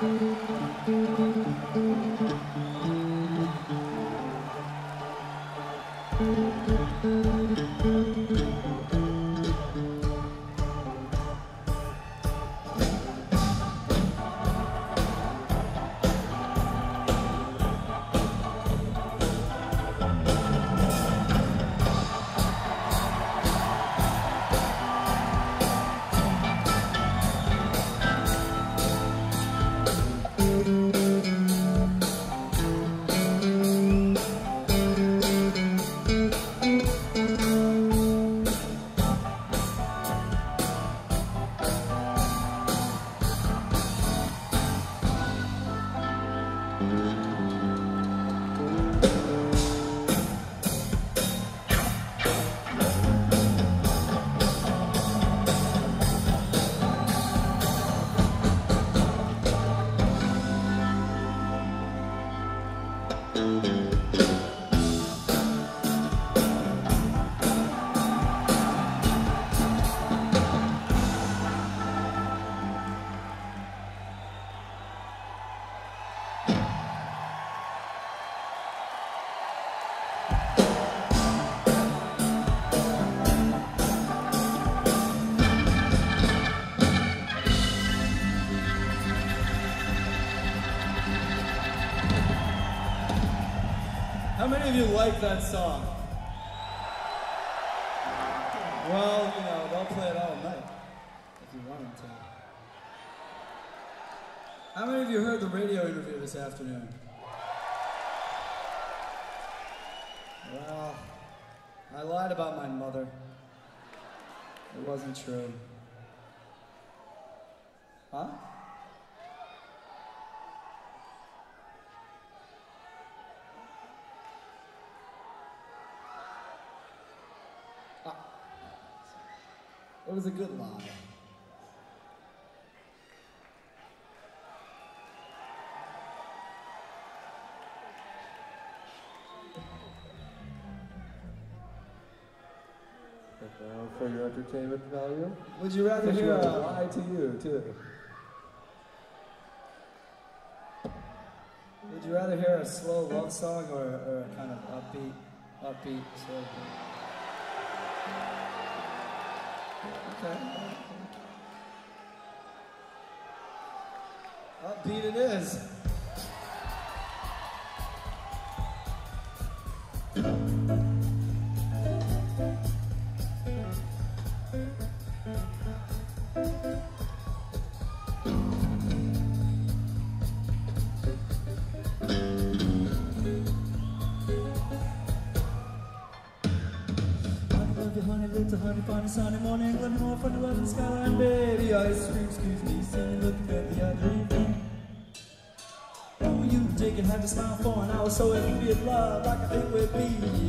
Thank you. How many of you like that song? Well, you know, they'll play it all night if you want them to. How many of you heard the radio interview this afternoon? Well, I lied about my mother. It wasn't true. Huh? It was a good lie. For your entertainment value. Would you rather hear a, lie to you too. Would you rather hear a slow love song or, or a kind of upbeat, upbeat slow? Upbeat it is. Honey, sunny morning, you more funny, love the skyline, baby. Ice cream, excuse me, you looking at the other evening. Oh, you it, have to smile for an hour, so if you feel love like I think with me,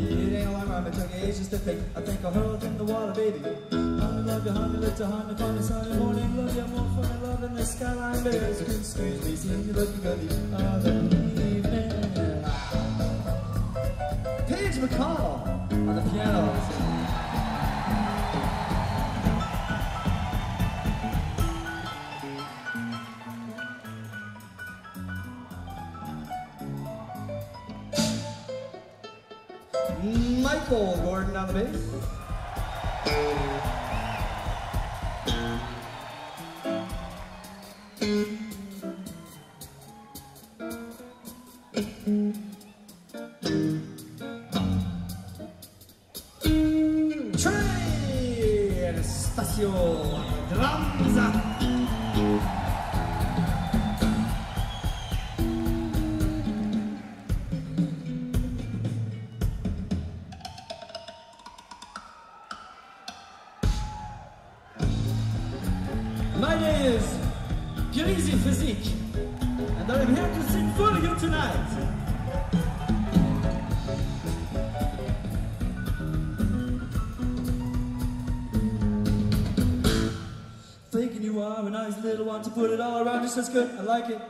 it ain't a long rhyme, it took age just to think. I think I'll hurl in the water, baby. Honey, love you, honey, little honey, funny sunny morning, love you more funny, love in the skyline, baby. Ice cream, excuse me, see you looking at the other evening. Page McConnell on the piano. Michael Gordon on the bass. Trey Anastasio on the drums. And I'm here to sing for you tonight. Thinking you are a nice little one to put it all around just as good. I like it.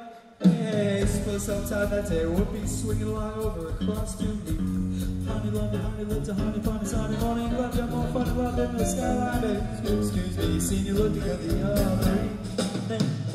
Hey, suppose sometime that day would be swinging along over across to me. Honey, love you, honey, little honey, funny, sunny morning, love you, more funny, love in the skyline. Excuse me, seen you looking at the other evening.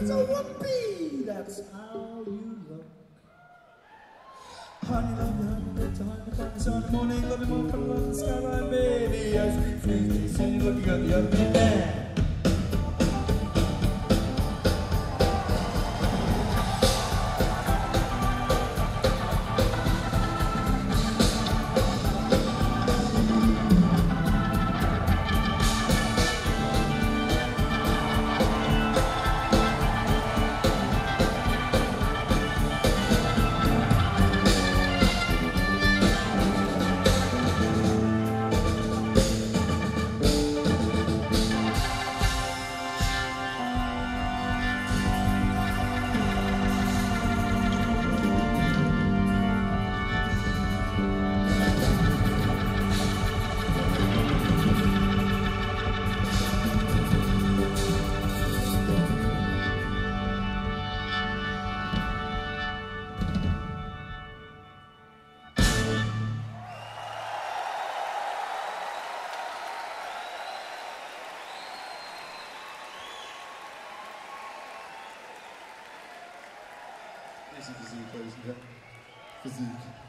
It's a whoopee. That's how you look. Honey, love you, honey, love you, honey, love you, Sunday morning, love you more from love the skyline, baby. Ice cream, freeze, see you looking at the other man. Physique.